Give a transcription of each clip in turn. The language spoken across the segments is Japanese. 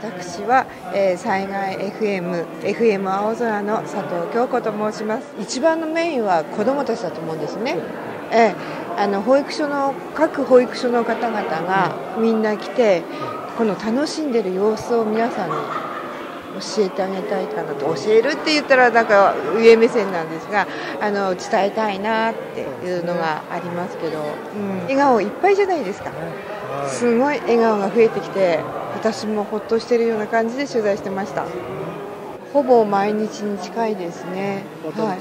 私は、えー、災害 FM、FM 青空の佐藤京子と申します。一番のメインは子どもたちだと思うんですね。えー、あの保育所の各保育所の方々がみんな来て、この楽しんでる様子を皆さんに教えてあげたいかなと。教えるって言ったらなんか上目線なんですがあの伝えたいなっていうのがありますけど、うん、笑顔いっぱいじゃないですか。すごい笑顔が増えてきて私もほっとしてるような感じで取材してましたほぼ毎日に近いですね。渡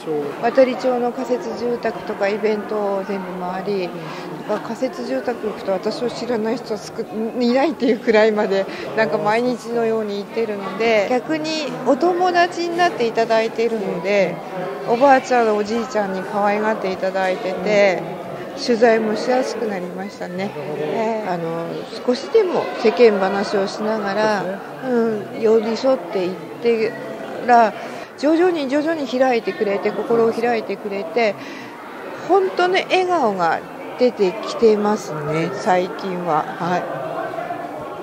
り町。の仮設住宅とかイベントを全部回り仮設住宅行くと私を知らない人はいないっていうくらいまでなんか毎日のように行ってるので逆にお友達になっていただいているのでおばあちゃんおじいちゃんに可愛がっていただいてて取材もしやすくなりましたね、えー、あの少しでも世間話をしながら、うん、寄り添っていってら徐々に徐々に開いてくれて心を開いてくれて本当に笑顔が出てきてますね最近は。は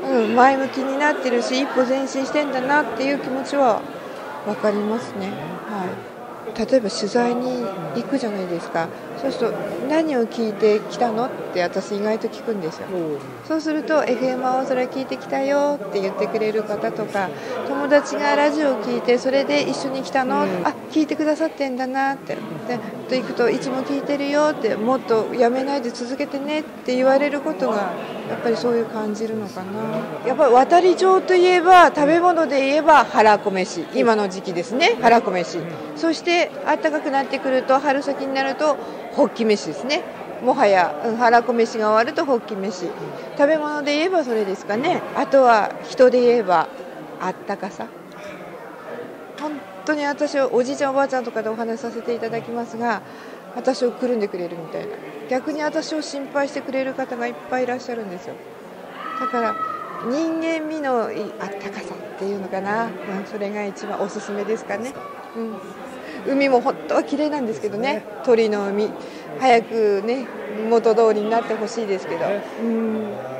い、うん、前向きになってるし一歩前進してんだなっていう気持ちは分かりますね。はい。例えば取材に行くじゃないですか。そうすると何を聞いてきたのって私意外と聞くんですよ。そうすると FM 青空聞いてきたよって言ってくれる方とか友達がラジオを聞いてそれで一緒に来たの、うん、あ聞いてくださってんだなって。でと行くといつも聞いてるよってもっとやめないで続けてねって言われることがやっぱりそういう感じるのかな。やっぱり渡り町といえば食べ物で言えば腹こ飯今の時期ですね。腹こ飯そして暖かくなってくると春先になるとほっき飯ですね。もはや、うん、腹こ飯が終わるとほっき飯。食べ物で言えばそれですかね。あとは人で言えばあったかさ。本当に私はおじいちゃんおばあちゃんとかでお話しさせていただきますが私をくるんでくれるみたいな。逆に私を心配してくれる方がいっぱいいらっしゃるんですよ。だから人間味のあったかさっていうのかな、うん、それが一番おすすめですかね、うん、海も本当は綺麗なんですけどね。鳥の海。早くね元通りになってほしいですけど、うん